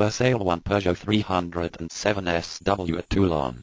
For sale one Peugeot 307 SW at Toulon.